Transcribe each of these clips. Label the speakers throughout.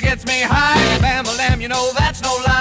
Speaker 1: that gets me high. Bam-a-lam, you know that's no lie.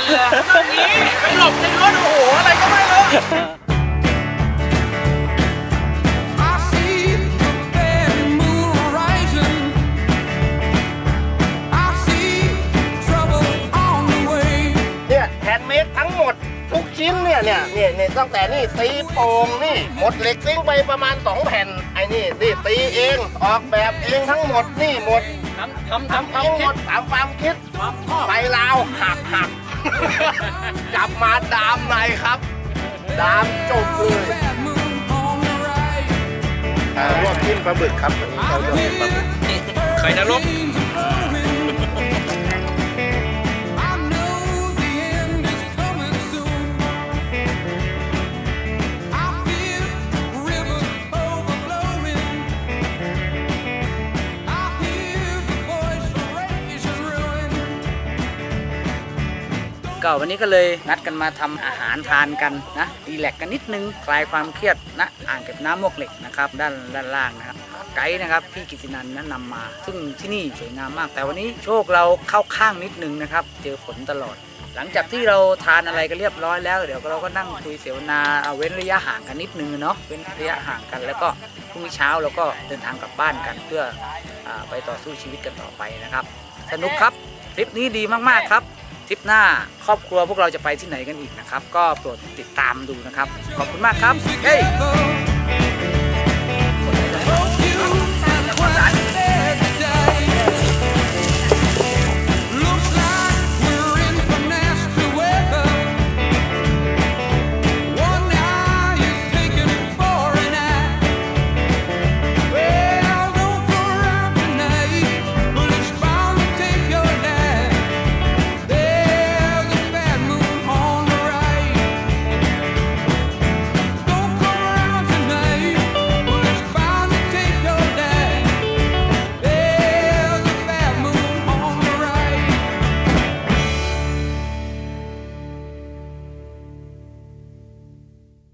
Speaker 2: นเลยตรงนี้ไปหลบในรถโอ้โหอะไรก็ไม่รู้
Speaker 3: I see the bad moon rising. I see trouble on the way.
Speaker 4: เนี่ยแฮนเมดทั้งหมดทุกชิ้นเนี่ยเนี่ยเนี่ยเนี่ยตั้งแต่นี่ตีโป่งนี่หมดเหล็กซิงไปประมาณ 2 แผ่น ไอ้นี่นี่ตีเองออกแบบเองทั้งหมดนี่หมด
Speaker 2: ทำทำทำ
Speaker 4: ทำเองหมดตามความคิดไปลาวหักหัก จับมาดามในครับ ดามจบเลย
Speaker 3: Bad moon on the right.
Speaker 4: ลวกจิ้มปลาบึกครับวันนี้เราลวกจิ้มปลาบึก
Speaker 2: เคยนรก
Speaker 5: ก็วันนี้ก็เลยนัดกันมาทำอาหารทานกันนะรีแลกกันนิดนึงคลายความเครียดนะอ่างเก็บน้ำมวกเหล็กนะครับด้านด้านล่างนะครับไกด์นะครับพี่กิตินันแนะนำมา ซึ่งที่นี่สวยงามมาก แต่วันนี้โชคเราเข้าข้างนิดนึงนะครับ เจอฝนตลอด หลังจากที่เราทานอะไรกันเรียบร้อยแล้ว เดี๋ยวเราก็นั่งคุยเสวนาเอาเว้นระยะห่างกันนิดนึงเนาะเว้นระยะห่างกันแล้วก็พรุ่งนี้เช้าเราก็เดินทางกลับบ้านกันเพื่ออไปต่อสู้ชีวิตกันต่อไปนะครับ สนุกครับทริปนี้ดีมากๆครับ ทริปหน้าครอบครัวพวกเราจะไปที่ไหนกันอีกนะครับ ก็โปรดติดตามดูนะครับ ขอบคุณมากครับเฮ้ย